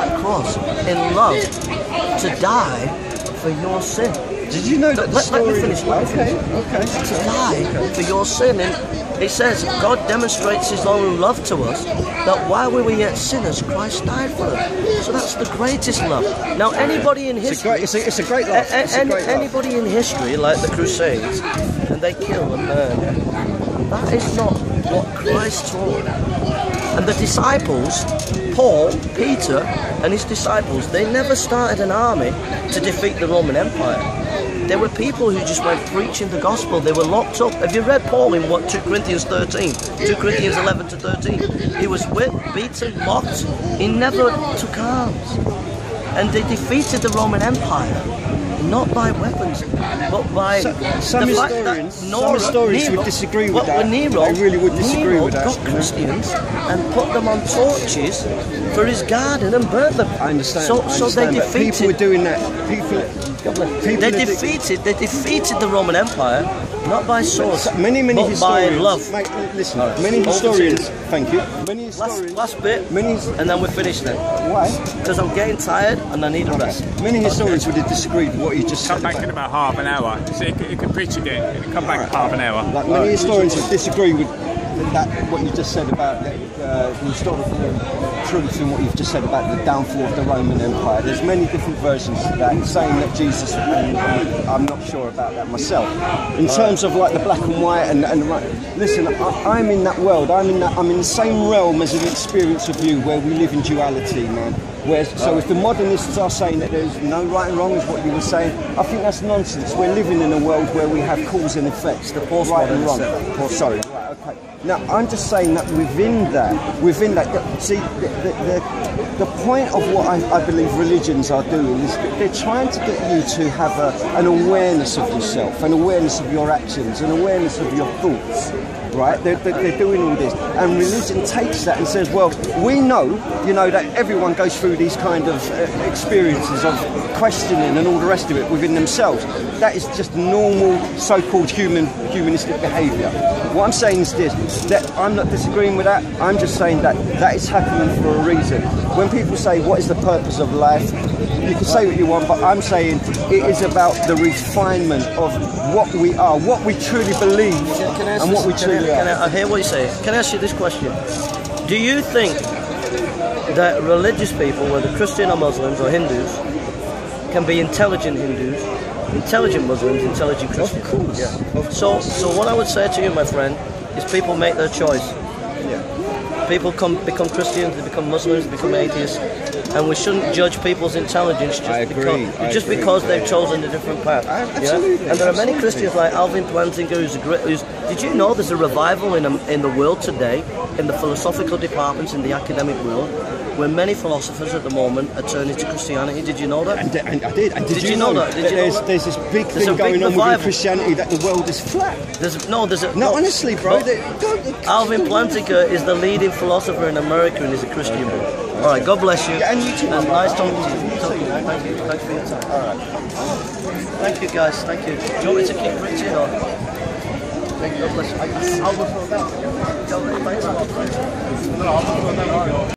cross in love to die for your sin. Did you know that the Let, let me finish. Let me okay, finish. okay. To die for your sin. And it says God demonstrates his own love to us that while we were yet sinners, Christ died for us. So that's the greatest love. Now, anybody in It's a history. great, it's a, it's a great love. A- a- It's a any- great love. anybody in history, like the Crusades, and they kill and murder, that is not what Christ taught. And the disciples, Paul, Peter, and his disciples, they never started an army to defeat the Roman Empire. There were people who just went preaching the gospel. They were locked up. Have you read Paul in what 2 Corinthians 13? 2 Corinthians 11 to 13. He was whipped, beaten, mocked. He never took arms. And they defeated the Roman Empire, not by weapons, but by So- some historians- that some Nero, historians would disagree with well, that. Nero, They really would disagree Nero with that, got. Christians and put them on torches for his garden and burnt them. I understand. So, I so they but people were doing that. People, people They defeated. They defeated the Roman Empire not by sword, many, many but historians. by love. Mate, listen, Alright, many historians. Thank you. Many Last, historians. last bit, Many, and then we're finished then. why? Because I'm getting tired and I need a rest. Many historians would have disagreed with what you just Come said. back about- in about half an hour. So you can, you can preach again. You can come back in half an hour. Like many historians would disagree with that what you just said about the, uh, the historical truth and what you've just said about the downfall of the Roman Empire. There's many different versions to that, saying that Jesus. And I'm not sure about that myself. In terms of like the black and white and, and right, listen, I, I'm in that world. I'm in that. I'm in the same realm as an experience of you, where we live in duality, man. Where, so if the modernists are saying that there's no right and wrong, is what you were saying, I think that's nonsense. We're living in a world where we have cause and effects, the right and wrong. Oh, sorry. Okay. Now I'm just saying that within that, within that, see, the, the, the, the point of what I, I believe religions are doing is they're trying to get you to have a, an awareness of yourself, an awareness of your actions, an awareness of your thoughts. Right, they're, they're, they're doing all this, and religion takes that and says, "Well, we know, you know, that everyone goes through these kind of uh, experiences of questioning and all the rest of it within themselves. That is just normal, so-called human, humanistic behaviour. What I'm saying this: that I'm not disagreeing with that. I'm just saying that that is happening for a reason. When people say, "What is the purpose of life?" You can say what you want, but I'm saying it is about the refinement of what we are, what we truly believe, Can I ask and what we this- can I- truly can are. I, I hear what you say. Can I ask you this question? Do you think that religious people, whether Christian or Muslims or Hindus, can be intelligent Hindus, intelligent Muslims, intelligent Christians? Of course. Yeah. So, so what I would say to you, my friend, is people make their choice. People come, become Christians, they become Muslims, they become atheists, and we shouldn't judge people's intelligence just agree, because just agree. because they've chosen a different path. I- yeah? absolutely, And there are many. Christians like Alvin Plantinga, who's a great. Who's, did you know there's a revival in, um, in the world today, in the philosophical departments in the academic world, where many philosophers at the moment are turning to Christianity? Did you know that? And, and I did. And did, Did you know that? Did you know there's, that? there's this big There's thing going big on revival. Christianity that the world is flat. There's no, there's a No, honestly, bro. no. they- don't- Alvin Plantinga is the leading philosopher in America and he's a Christian. All right, God bless you. Yeah, and you too. And nice talking to you. You. Thank you. Thanks for your time. All right. Thank you, guys. Thank you. Do you want me to keep preaching or? God bless you. I'll go for that. Thanks a lot.